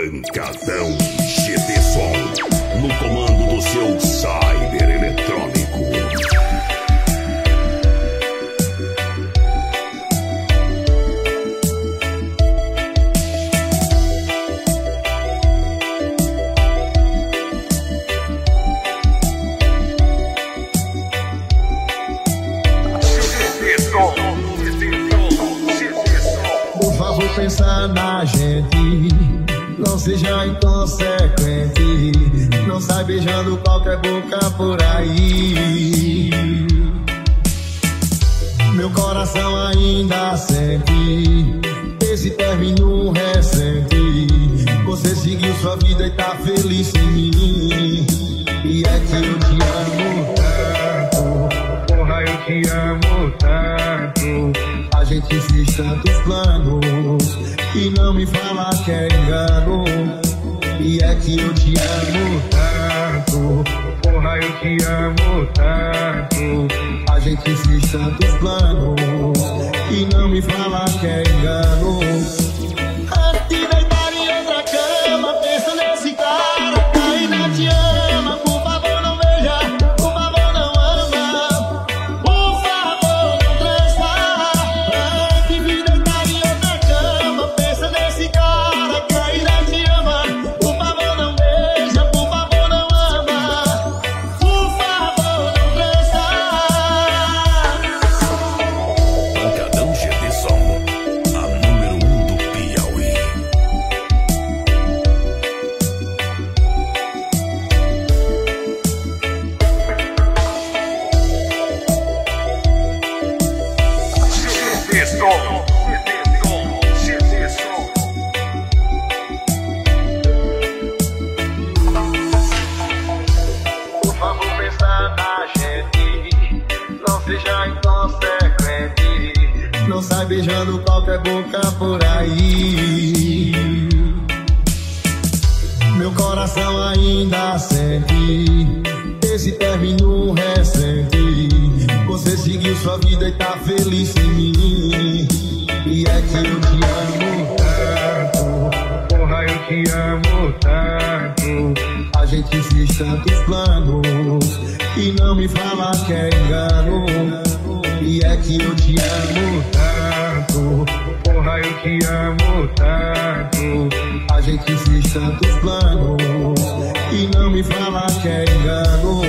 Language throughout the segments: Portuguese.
Pancadão GT Não seja inconsequente. Não sai beijando qualquer boca por aí. Meu coração ainda sente esse término recente. Você seguiu sua vida e tá feliz sem mim. E é que eu te amo tanto. Porra, eu te amo tanto. A gente fez tantos planos. E não me fala que é engano. E é que eu te amo tanto. Porra, eu te amo tanto. A gente fez tantos planos. E não me fala que é engano. Te amo tanto. A gente fez tantos planos. E não me fala que é engano. E é que eu te amo tanto. Porra, eu te amo tanto. A gente fez tantos planos. E não me fala que é engano.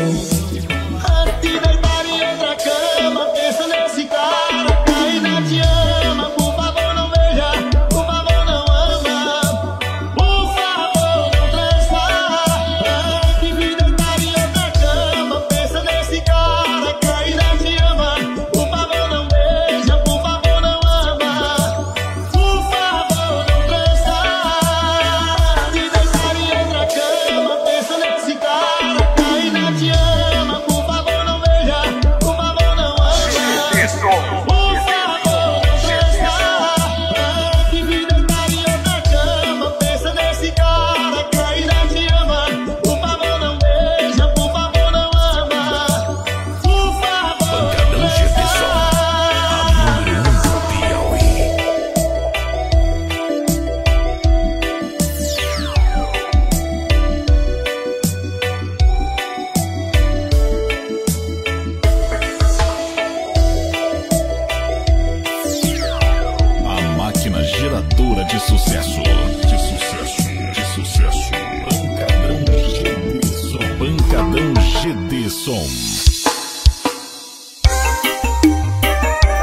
Geradora de sucesso. De sucesso, de sucesso. Pancadão GD Som. Pancadão GD Som.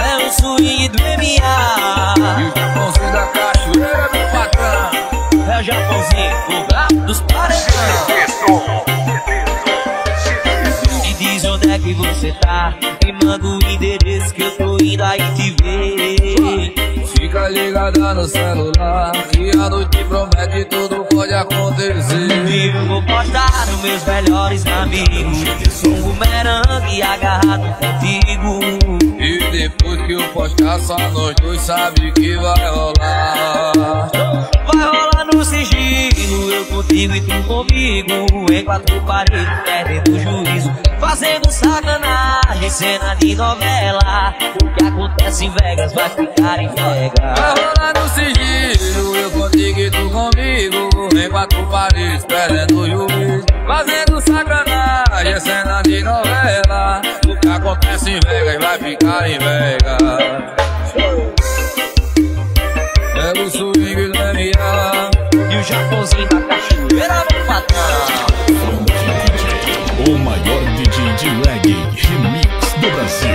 É o swing do MA E o Japãozinho da cachoeira, meu patrão. É o Japãozinho, o gato dos paredão Me diz onde é que você tá Me manda o endereço que eu tô indo aí te ver Fica ligada no celular. Que a noite promete tudo pode acontecer. E eu vou postar nos meus melhores amigos Um bumerangue agarrado contigo E depois que eu postar, só nós dois sabe que vai rolar. Vai rolar no sigilo, eu contigo e tu comigo. Em quatro paredes, perdendo juízo Fazendo sacanagem, cena de novela. O que acontece em Vegas vai ficar em Vai Vegas rolar no sigilo, eu contigo e tu comigo. Em quatro paredes, perdendo o juiz Fazendo sacanagem, cena de novela. O que acontece em Vegas vai ficar em Vegas. É o swing do M.A. E o Japãozinho da cachoeira no patrão O maior DJ de reggae remix do Brasil.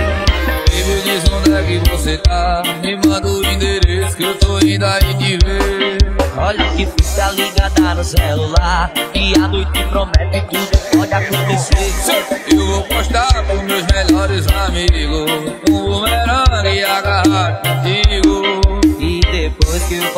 Me diz onde é que você tá? Me manda o endereço que eu tô indo aí te ver. Olha que fica ligada no celular. E a noite promete tudo pode acontecer. Eu vou postar pros meus melhores amigos. Um bumerangue agarrado contigo E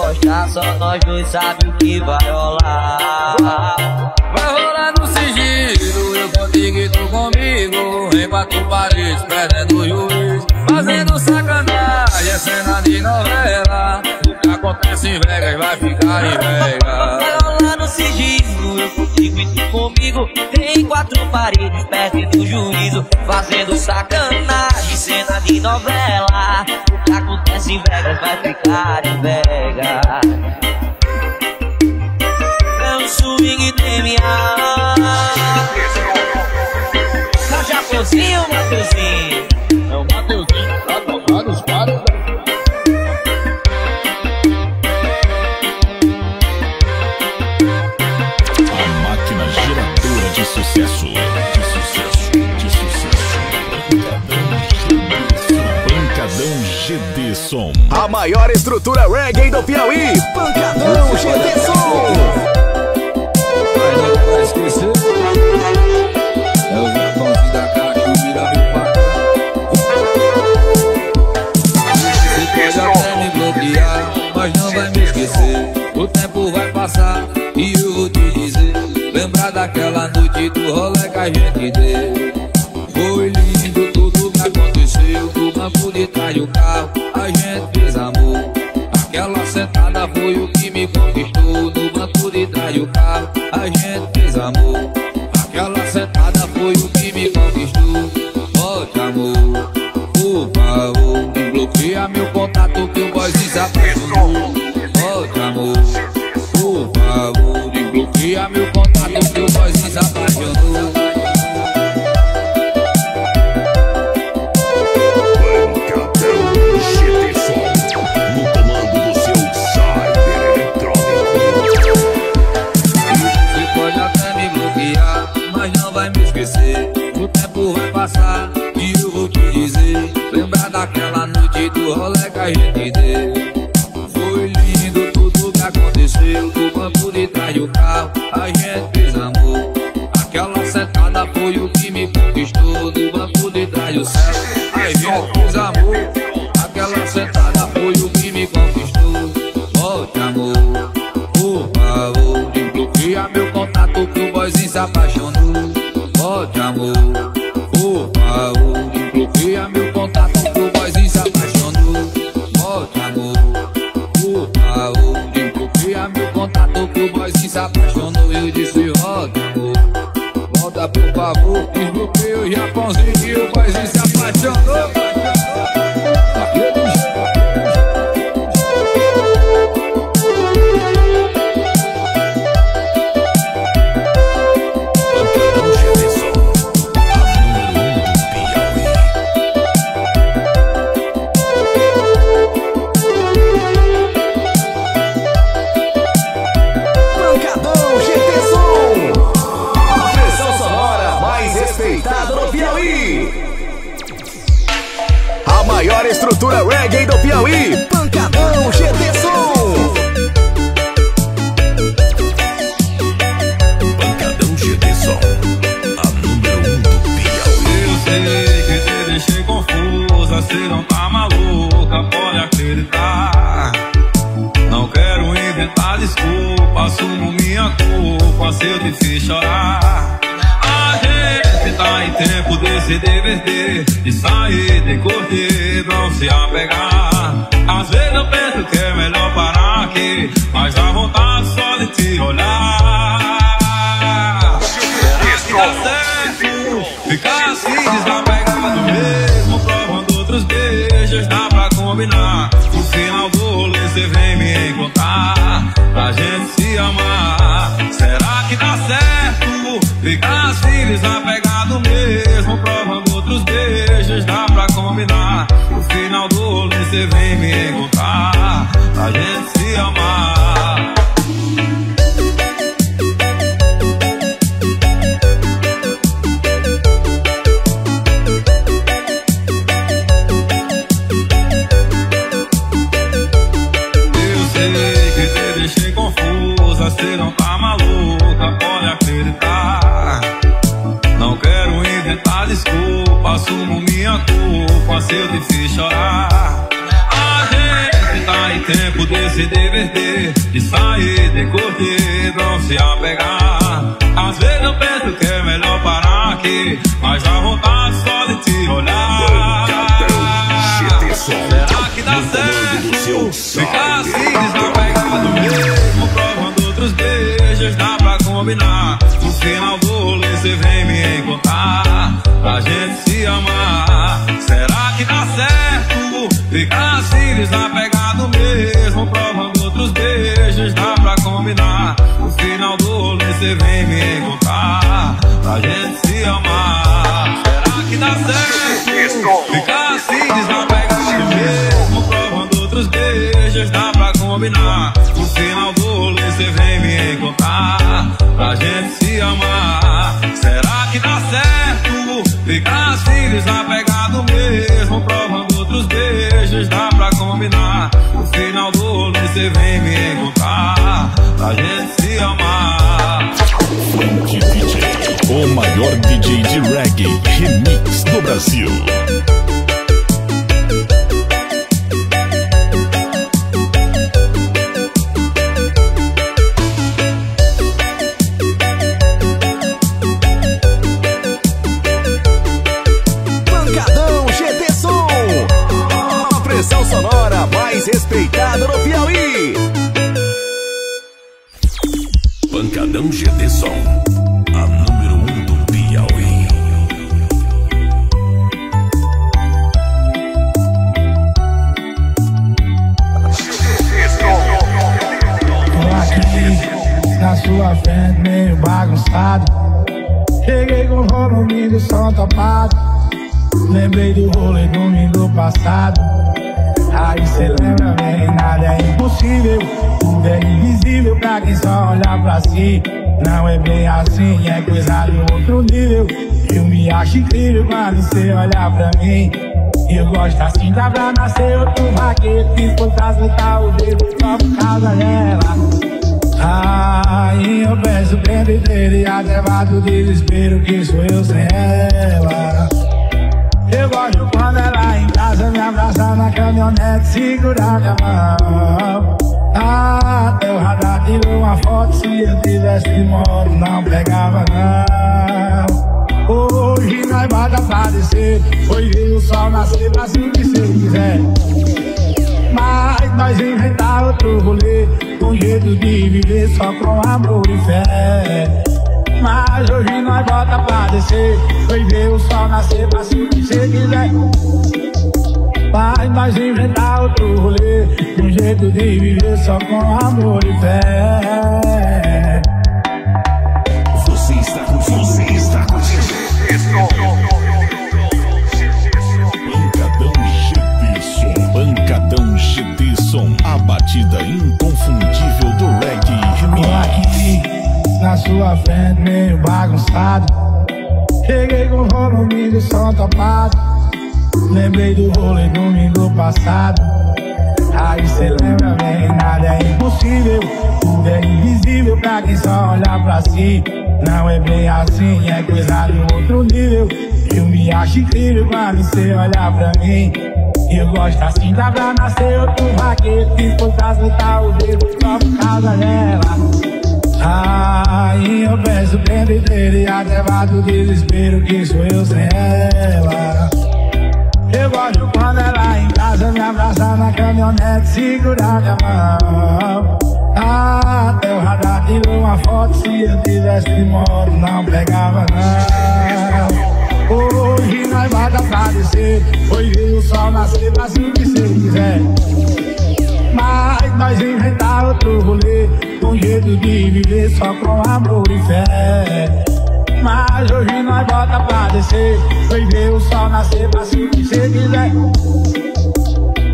Só nós dois sabe o que vai rolar. Vai rolar no sigilo Eu contigo e tu comigo Em quatro paredes, perdendo o juiz. Fazendo sacanagem, é cena de novela O que acontece em Vegas vai ficar em Vegas. Vai rolar no sigilo Eu contigo e tu comigo Em quatro paredes perdendo o juízo Fazendo sacanagem Cena de novela O acontece em Vegas vai ficar em Vegas. É um swing DNA Tá Japãozinho, Mateuzinho É Som. A maior estrutura reggae do Piauí, Pancadão GD Som. Mas não vai esquecer. É me bloquear Mas não vai me esquecer. O tempo vai passar E eu vou te dizer. Lembrar daquela noite do rolê que a gente deu favor Desbloqueia meu contato do rolê que a gente deu. Foi lindo tudo que aconteceu. Do banco de trás do carro, a gente fez amor. Aquela sentada foi o que me conquistou. Do banco de trás do céu, reggae do Piauí, Pancadão GT Som. Pancadão GD Som A número um do Piauí Eu sei que te deixei confusa, cê não tá maluca, pode acreditar. Não quero inventar desculpa, assumo minha culpa se eu te fiz chorar. A tá em tempo de se divertir, de sair, de curtir, não se apegar. Às vezes eu penso que é melhor parar aqui, mas dá vontade só de te olhar. Será que dá certo? Ficar assim desapegado mesmo Provando outros beijos Dá pra combinar No final divertir, de amar. Será que dá certo? Ficar assim desapegado mesmo, provando outros beijos, dá pra combinar. No final do rolê cê vem me encontrar, pra gente se amar. Será que dá certo? Ficar assim desapegado mesmo, provando outros beijos, dá pra combinar. No final do rolê cê vem me encontrar, pra gente se amar. O maior DJ de reggae remix do Brasil. Lembrei do rolê domingo passado. Aí cê lembra bem, nada é impossível. Tudo é invisível pra quem só olha pra si. Não é bem assim, é coisa de outro nível. Eu me acho incrível quando cê olha pra mim. Eu gosto assim, dá pra nascer outro vaqueiro. Fiz por facilitar o dedo só por causa dela. Ai, eu peço tempo dele e até bato o desespero que sou eu sem ela. Eu gosto quando ela em casa me abraça na caminhonete, segurar minha mão. Até o radar tirou uma foto, se eu tivesse moto não pegava não. Hoje nós bota pra descer, foi ver o sol nascer pra se que cê quiser. Mas nós inventar outro rolê Um jeito de viver só com amor e fé Mas hoje nós bota pra descer Foi ver o sol nascer pra se que cê quiser Mas nós inventar outro rolê Um jeito de viver só com amor e fé Cheguei com volume do som topado. Lembrei do rolê domingo passado. Aí cê lembra bem, nada é impossível. Tudo é invisível pra quem só olha pra si. Não é bem assim, é coisa de outro nível. Eu me acho incrível quando cê olha pra mim. Eu gosto assim, dá pra nascer outro vaqueiro Fiz por facilitar o dedo só por causa dela Ai, eu peço tempo dele e até bato o desespero que sou eu sem ela. Eu gosto quando ela em casa me abraça na caminhonete, segurar minha mão. Até o radar tirou uma foto, se eu tivesse de moto não pegava não. Hoje nós descer, foi ver o sol nascer se que cê quiser mas nós inventar outro rolê Um jeito de viver só com amor e fé. Demais, hoje nós bota pra descer. Vem ver o sol nascer pra se você quiser.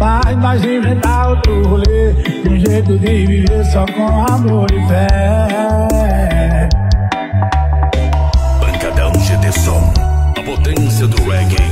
Faz nós inventar outro rolê. Um jeito de viver só com amor e fé. Pancadão GD Som, a potência do reggae